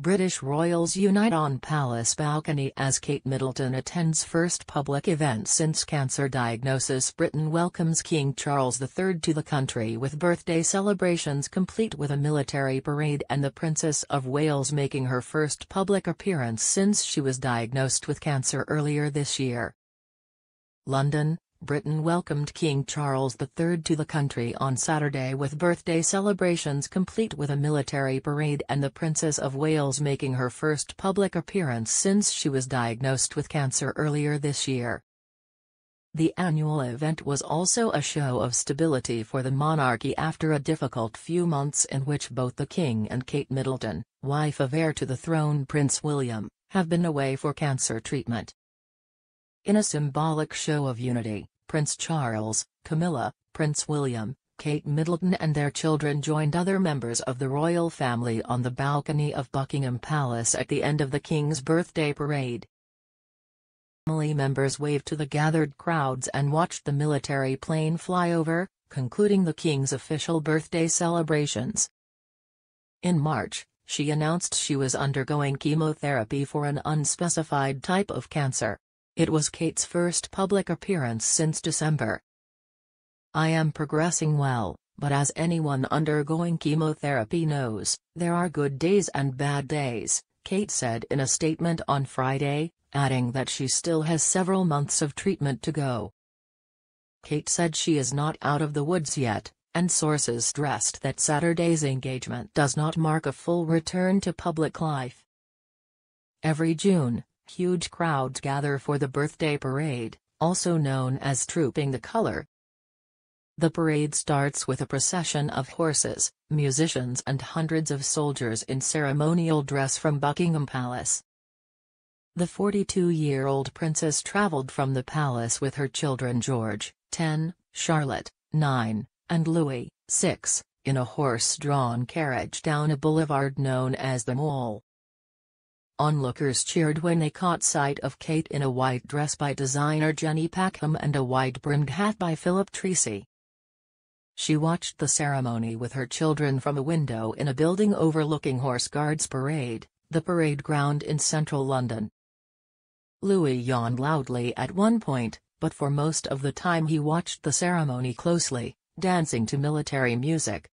British royals unite on palace balcony as Kate Middleton attends first public event since cancer diagnosis Britain welcomes King Charles III to the country with birthday celebrations complete with a military parade and the Princess of Wales making her first public appearance since she was diagnosed with cancer earlier this year. London, Britain welcomed King Charles III to the country on Saturday with birthday celebrations complete with a military parade and the Princess of Wales making her first public appearance since she was diagnosed with cancer earlier this year. The annual event was also a show of stability for the monarchy after a difficult few months in which both the King and Kate Middleton, wife of heir to the throne Prince William, have been away for cancer treatment. In a symbolic show of unity, Prince Charles, Camilla, Prince William, Kate Middleton and their children joined other members of the royal family on the balcony of Buckingham Palace at the end of the King's birthday parade. Family members waved to the gathered crowds and watched the military plane fly over, concluding the King's official birthday celebrations. In March, she announced she was undergoing chemotherapy for an unspecified type of cancer. It was Kate's first public appearance since December. I am progressing well, but as anyone undergoing chemotherapy knows, there are good days and bad days, Kate said in a statement on Friday, adding that she still has several months of treatment to go. Kate said she is not out of the woods yet, and sources stressed that Saturday's engagement does not mark a full return to public life. Every June, Huge crowds gather for the birthday parade, also known as Trooping the Colour. The parade starts with a procession of horses, musicians and hundreds of soldiers in ceremonial dress from Buckingham Palace. The 42-year-old princess travelled from the palace with her children George, 10, Charlotte, 9, and Louis, 6, in a horse-drawn carriage down a boulevard known as the Mall. Onlookers cheered when they caught sight of Kate in a white dress by designer Jenny Packham and a wide-brimmed hat by Philip Treacy. She watched the ceremony with her children from a window in a building overlooking Horse Guards Parade, the parade ground in central London. Louis yawned loudly at one point, but for most of the time he watched the ceremony closely, dancing to military music.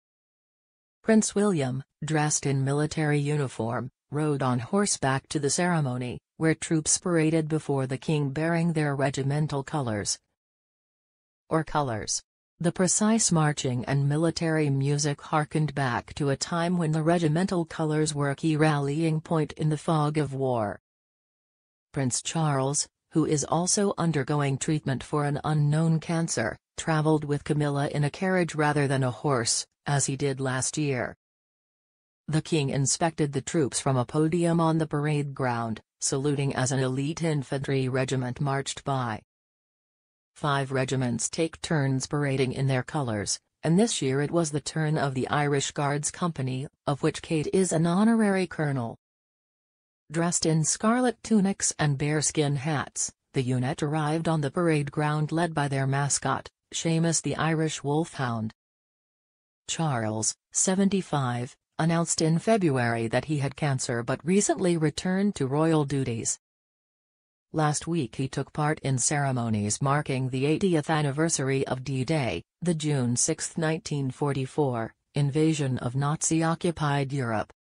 Prince William, dressed in military uniform, rode on horseback to the ceremony, where troops paraded before the king bearing their regimental colors. Or colors. The precise marching and military music harkened back to a time when the regimental colors were a key rallying point in the fog of war. Prince Charles, who is also undergoing treatment for an unknown cancer, traveled with Camilla in a carriage rather than a horse, as he did last year. The king inspected the troops from a podium on the parade ground, saluting as an elite infantry regiment marched by. Five regiments take turns parading in their colors, and this year it was the turn of the Irish Guards Company, of which Kate is an honorary colonel. Dressed in scarlet tunics and bearskin hats, the unit arrived on the parade ground led by their mascot, Seamus the Irish Wolfhound. Charles, 75, announced in February that he had cancer but recently returned to royal duties. Last week he took part in ceremonies marking the 80th anniversary of D-Day, the June 6, 1944, invasion of Nazi-occupied Europe.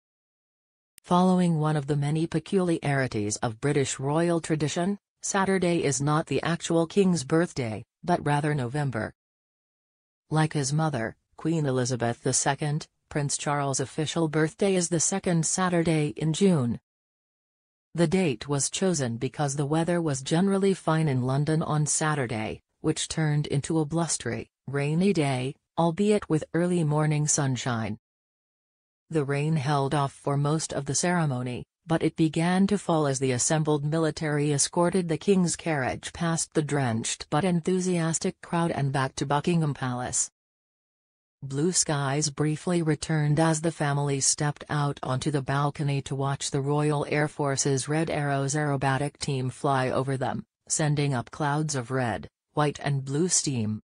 Following one of the many peculiarities of British royal tradition, Saturday is not the actual king's birthday, but rather November. Like his mother, Queen Elizabeth II, Prince Charles' official birthday is the second Saturday in June. The date was chosen because the weather was generally fine in London on Saturday, which turned into a blustery, rainy day, albeit with early morning sunshine. The rain held off for most of the ceremony, but it began to fall as the assembled military escorted the king's carriage past the drenched but enthusiastic crowd and back to Buckingham Palace. Blue skies briefly returned as the family stepped out onto the balcony to watch the Royal Air Force's Red Arrows aerobatic team fly over them, sending up clouds of red, white and blue steam.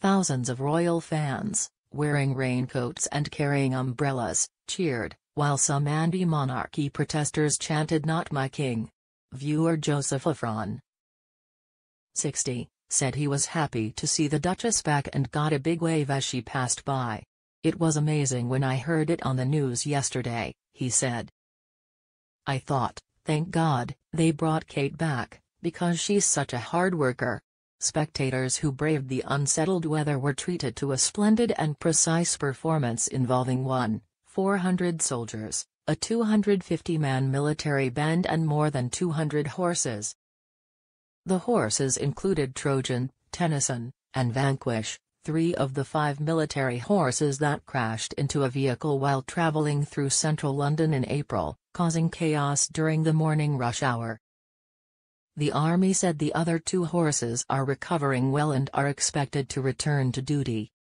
Thousands of royal fans, wearing raincoats and carrying umbrellas, cheered, while some anti-monarchy protesters chanted Not My King. Viewer Joseph Afrane. 60, said he was happy to see the Duchess back and got a big wave as she passed by. It was amazing when I heard it on the news yesterday, he said. I thought, thank God, they brought Kate back, because she's such a hard worker. Spectators who braved the unsettled weather were treated to a splendid and precise performance involving one, 400 soldiers, a 250-man military band and more than 200 horses. The horses included Trojan, Tennyson, and Vanquish, three of the five military horses that crashed into a vehicle while traveling through central London in April, causing chaos during the morning rush hour. The army said the other two horses are recovering well and are expected to return to duty.